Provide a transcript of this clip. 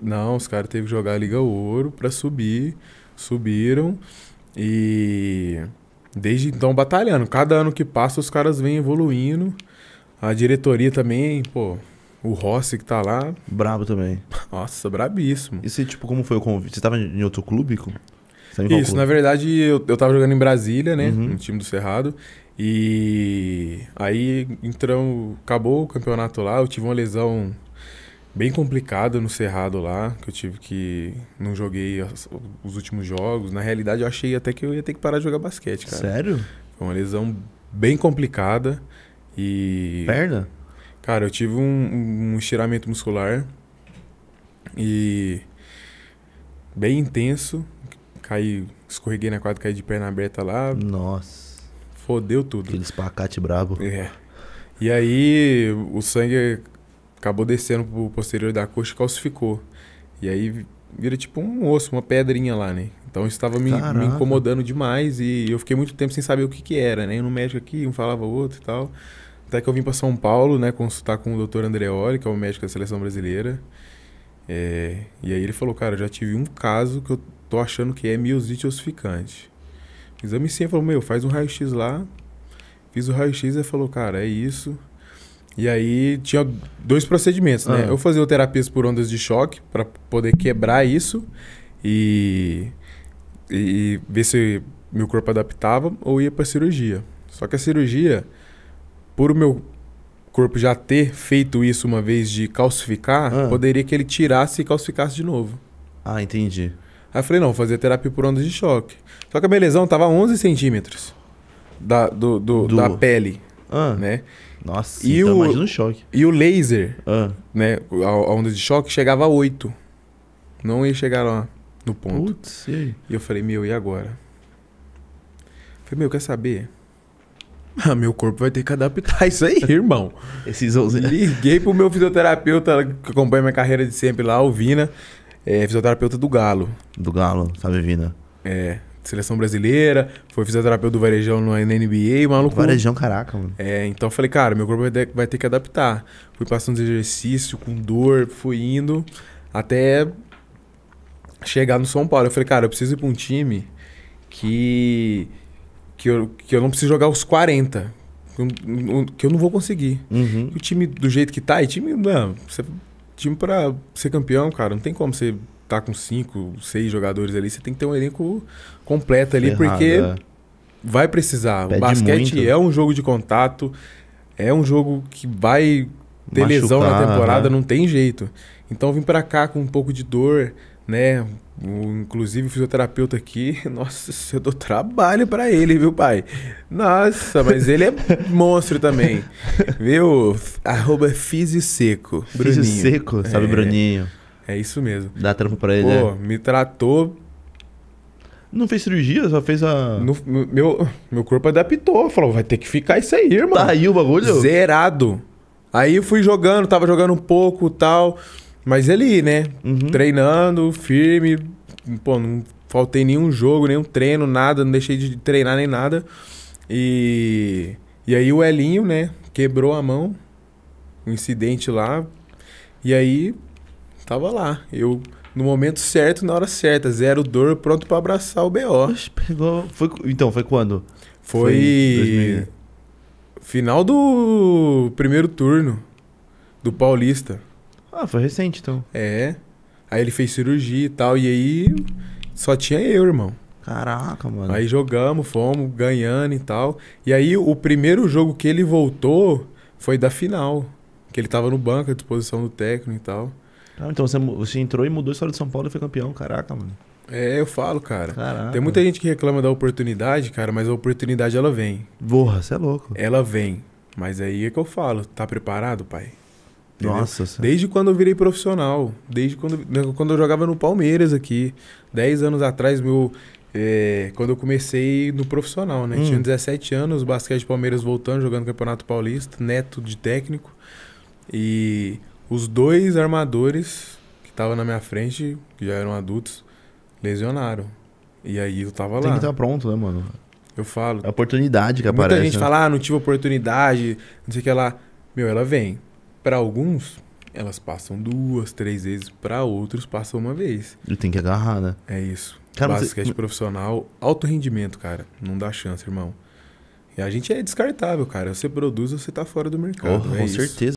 Não, os caras teve que jogar a Liga Ouro pra subir. Subiram. E desde então batalhando. Cada ano que passa, os caras vêm evoluindo. A diretoria também, pô, o Rossi que tá lá. Brabo também. Nossa, brabíssimo. E você, tipo, como foi o convite? Você tava em outro clube? Com... Você Isso, na verdade, eu, eu tava jogando em Brasília, né? Uhum. No time do Cerrado. E aí entramos, acabou o campeonato lá, eu tive uma lesão bem complicada no Cerrado lá, que eu tive que. Não joguei os últimos jogos. Na realidade, eu achei até que eu ia ter que parar de jogar basquete, cara. Sério? Foi uma lesão bem complicada. E. Perna? Cara, eu tive um, um estiramento muscular e bem intenso. Caí, escorreguei na quadra, caí de perna aberta lá, Nossa. fodeu tudo. Aquele espacate brabo. É. E aí o sangue acabou descendo pro posterior da coxa e calcificou. E aí vira tipo um osso, uma pedrinha lá, né? Então isso estava me, me incomodando demais e eu fiquei muito tempo sem saber o que que era, né? No médico aqui, um falava outro e tal. Até que eu vim para São Paulo, né, consultar com o Dr. Andreoli, que é o médico da seleção brasileira. É, e aí ele falou, cara, eu já tive um caso que eu tô achando que é miosite ossificante. Exame sim, falou, meu, faz um raio-x lá. Fiz o raio-x e falou, cara, é isso. E aí tinha dois procedimentos, né? Ah. Eu fazia o terapias por ondas de choque para poder quebrar isso e, e ver se meu corpo adaptava ou ia para cirurgia. Só que a cirurgia, por o meu corpo já ter feito isso uma vez de calcificar, Ah. poderia que ele tirasse e calcificasse de novo. Ah, entendi. Aí eu falei, não, vou fazer terapia por ondas de choque. Só que a minha lesão tava a 11 centímetros da, do, do- Do- da pele, Ah, né? Nossa, E então o- imagina um choque. E o laser, Ah, né, a, a onda de choque chegava a 8. Não ia chegar lá no ponto. putz, e aí? E eu falei, meu, e agora? Falei, meu, quer saber? Ah, meu corpo vai ter que adaptar isso aí, irmão. Esses 11... Liguei pro meu fisioterapeuta que acompanha minha carreira de sempre lá, o Vina, é, fisioterapeuta do Galo. Do Galo, sabe, Vina? É, seleção brasileira, foi fisioterapeuta do Varejão no- na NBA, maluco. Varejão, caraca, mano. É, então eu falei, cara, meu corpo vai ter, que adaptar. Fui passando os exercícios com dor, fui indo até chegar no São Paulo. Eu falei, cara, eu preciso ir pra um time que. que eu, que eu não preciso jogar os 40. Que eu, que eu não vou conseguir. Uhum. O time do jeito que tá, e time, não, você, time pra ser campeão, cara, não tem como você tá com cinco, seis jogadores ali, você tem que ter um elenco completo ali, Ferrado, porque é. vai precisar. Pede o basquete muito. é um jogo de contato, é um jogo que vai ter lesão na Machucar, temporada, né? não tem jeito. Então eu vim pra cá com um pouco de dor, né? O- inclusive o fisioterapeuta aqui, nossa, eu dou trabalho pra ele, viu, pai? Nossa, mas ele é monstro também. Viu? Arroba Físio Seco. Físio Bruninho. seco, sabe, É. Bruninho? É isso mesmo. Dá trampo pra ele, Pô, é. me tratou Não fez cirurgia, só fez a... no- meu, meu corpo adaptou. Falou, vai ter que ficar isso aí, irmão. Tá aí o bagulho? Zerado. Aí eu fui jogando, tava jogando um pouco tal. Mas ali, né? Uhum. Treinando, firme. Pô, não faltei nenhum jogo, nenhum treino, nada. Não deixei de treinar nem nada. E, e aí o Elinho, né? Quebrou a mão. Um incidente lá. E aí, tava lá. Eu, no momento certo, na hora certa. Zero dor, pronto pra abraçar o B.O. Oxe, pegou... Foi... Então, foi quando? Foi, 2000. final do primeiro turno do Paulista. Ah, foi recente, então. É. Aí ele fez cirurgia e tal. E aí só tinha eu, irmão. Caraca, mano. Aí jogamos, fomos ganhando e tal. E aí o primeiro jogo que ele voltou foi da final. Que ele tava no banco à disposição do técnico e tal. Então você, você entrou e mudou a história de São Paulo e foi campeão. Caraca, mano. É, eu falo, cara. Caraca. Tem muita gente que reclama da oportunidade, cara, mas a oportunidade ela vem. Porra, você é louco. Ela vem. Mas aí é que eu falo, tá preparado, pai? Entendeu? Nossa. Desde quando eu virei profissional. Desde quando, né, quando eu jogava no Palmeiras aqui. Dez anos atrás, meu. é, quando eu comecei no profissional, né? Hum. Tinha 17 anos, basquete Palmeiras voltando, jogando Campeonato Paulista, neto de técnico. E os dois armadores que estavam na minha frente, que já eram adultos, lesionaram. E aí eu tava Tem lá. que estar pronto, né, mano? Eu falo. É a oportunidade que Muita aparece. gente né? fala, ah, não tive oportunidade, não sei o que lá. Meu, ela vem. Pra alguns, elas passam duas, três vezes, pra outros passam uma vez. Ele tem que agarrar, né? É isso. Cara, você- Basquete profissional, alto rendimento, cara. Não dá chance, irmão. E a gente é descartável, cara. Você produz, você tá fora do mercado. Porra, é com isso. certeza.